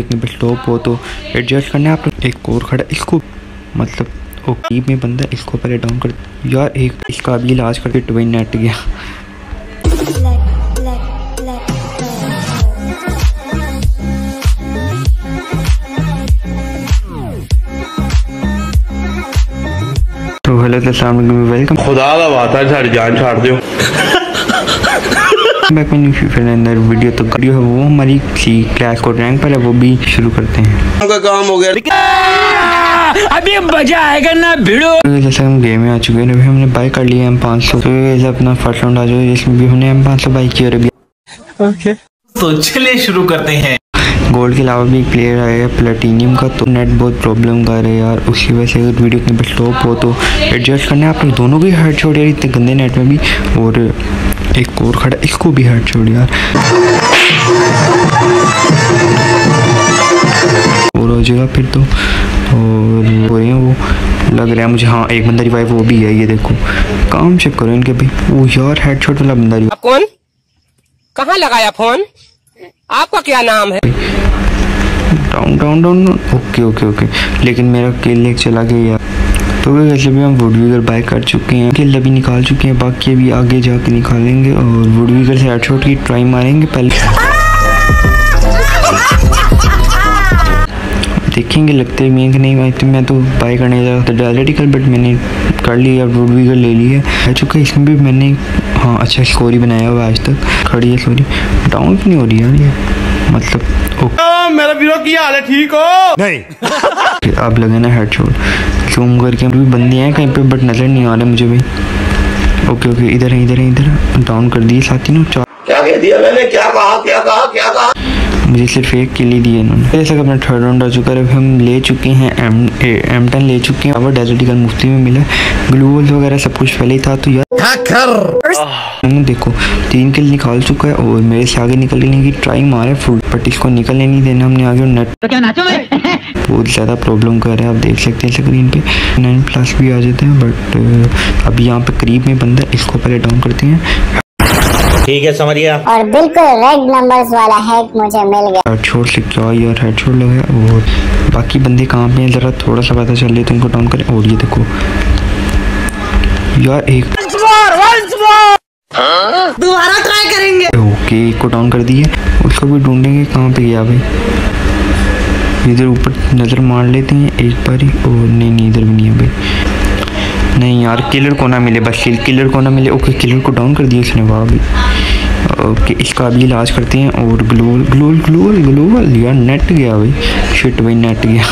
इतने पे स्लोप हो तो एडजस्ट करना है। आप लोग एक और खड़ा, इसको मतलब वो करीब में बंदा इसको पहले डाउन कर, यार एक, इसका अभी इलाज करके ट्वेन नेट गया। तो हेलो अस्सलाम वालेकुम खुदा का वास्ता सारी जान छाड़ दियो। बैक में न्यू फीचर अंदर वीडियो तो वीडियो है वो हमारी थी क्लास को रैंक पर है वो भी शुरू करते हैं। का काम हो गया। अभी मज़ा आएगा ना भिड़ो। तो जैसे हम गेम में आ चुके हैं अभी हमने बाइक कर लिया एम पाँच सौ। तो ये अपना फ़र्स्ट राउंड आ जाओ जिसमें भी हमने एम पाँच सौ बाइक की और अभी तो चलिए शुरू करते हैं। गोल्ड के अलावा भी एक प्लेयर आया है प्लेटिनियम का तो नेट बहुत प्रॉब्लम कर रहे हैं यार। उसकी वजह से अगर वीडियो इतने स्टॉप हो तो एडजस्ट करना है। आप लोग दोनों की हेड छोड़ यार इतने गंदे नेट में भी। और एक और खड़ा इसको भी हेड छोड़ यार। और हो जाएगा फिर तो। और हो रहे हैं वो। लग रहा है मुझे हाँ एक बंदा रिवाइव वो भी है ये देखो। काम चेक करो इनके भाई वो यार हेड शॉट वाला बंदा आप कौन? कहाँ लगाया फ़ोन आपका क्या नाम है? Down down down okay okay okay. लेकिन मेरा किल लेक चला गया यार। तो वैसे भी हम वुड वीगर बाय कर चुके हैं किल अभी निकाल चुके हैं बाकी अभी आगे जाके निकालेंगे और वुड वीगर से हेडशॉट की ट्राई मारेंगे पहले। देखेंगे लगते भी हैं कि नहीं भाई तो मैं तो बाय करने जा रहा था डायरेटिकल बट मैंने कर लिया वुड वीगर ले लिया है। चुका है इसमें भी मैंने हाँ अच्छा स्कोर ही बनाया हुआ आज तक। खड़ी है सॉरी डाउन नहीं हो रही यार ये। मतलब ओके मेरा वीरो की हाल है ठीक हो। फिर अब लगे ना हेड शॉट जूम करके अभी बंदे हैं कहीं पे बट नज़र नहीं आ रहे मुझे भी। ओके ओके इधर है इधर है इधर। डाउन कर दिए साथी ने चार। क्या कह दिया मैंने? क्या कहा क्या कहा क्या कहा? मुझे सिर्फ़ एक के लिए दिए इन्होंने। जैसा कि अपना थर्ड राउंड आ चुका है हम ले चुके हैं एम एम टेन ले चुके हैं। अब डेजर्टिकल मुफ्ती में मिला। ग्लूवल्स वगैरह सब कुछ पहले ही था तो यार मैंने देखो तीन किल निकाल चुका है और मेरे से आगे निकलने की ट्राई मारे फुल बट इसको निकलने नहीं देना हमने आगे नेट तो क्या नाचो बहुत ज़्यादा प्रॉब्लम कर रहा है आप देख सकते हैं स्क्रीन पे। नाइन प्लस भी आ जाते हैं बट अभी यहाँ पे करीब में बंदा इसको पहले डाउन करते हैं। ठीक है और बिल्कुल रेड नंबर्स वाला हैक मुझे मिल गया। हेड से क्या यार हेड शॉट लगा और बाकी बंदे कहाँ पे हैं ज़रा थोड़ा सा पता चल रही तो उनको डाउन करें। और ये देखो यार एक दोबारा ट्राई करेंगे। ओके एक को डाउन कर दिए। उसको भी ढूंढेंगे कहाँ पे गया भाई। इधर ऊपर नज़र मार लेते हैं एक बार। ही और नहीं नहीं इधर भी नहीं है भाई। नहीं यार किलर को ना मिले बस किल किलर को ना मिले। ओके किलर को डाउन कर दिया उसने वाह भी ओके इसका अभी इलाज करते हैं और ग्लोबल ग्लोबल ग्लोबल ग्लोबल यार नेट गया भाई। शिट भाई नेट गया।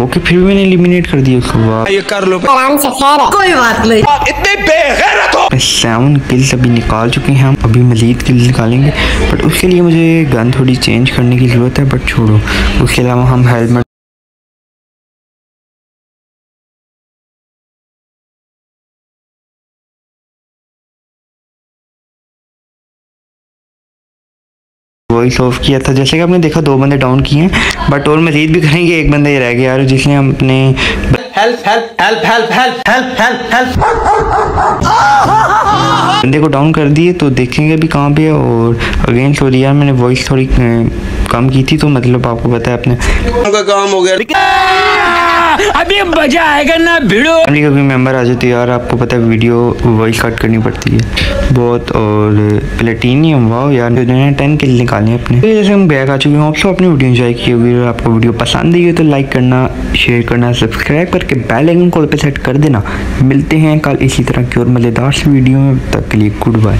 ओके फिर भी मैंने एलिमिनेट कर दिया उसको। वाह। ये कर लो। आराम से खैर है। कोई बात नहीं। इतने बेगैरत हो सेवन किल्स अभी निकाल चुके हैं हम। अभी मजीद किल्स निकालेंगे। बट उसके लिए मुझे गन थोड़ी चेंज करने की ज़रूरत है बट छोड़ो। उसके अलावा हम हेलमेट वॉइस ऑफ़ किया था। जैसे कि आपने देखा दो बंदे डाउन किए हैं बट और मजीद भी करेंगे एक बंदा ही रह गया यार जिसने हम अपने help help help help help help help help बंदे को डाउन कर दिए तो देखेंगे अभी कहाँ पे है। और अगेन सॉरी यार मैंने वॉइस थोड़ी कम की थी तो मतलब आपको पता है अपने का काम हो गया। अभी मज़ा आएगा ना भिड़ो। फैमिली का कोई मेंबर आ जाते यार आपको पता है वीडियो वॉइस कट करनी पड़ती है। बहुत और प्लेटिनियम वाह यार। टेन किल निकाले हैं अपने। तो जैसे हम बैक आ चुके हैं, आप सब अपनी वीडियो एंजॉय की होगी। आपको वीडियो पसंद आई है तो लाइक करना शेयर करना सब्सक्राइब करके बेल आइकन कॉल पे सेट कर देना। मिलते हैं कल इसी तरह की और मज़ेदार वीडियो में। तब के लिए गुड बाय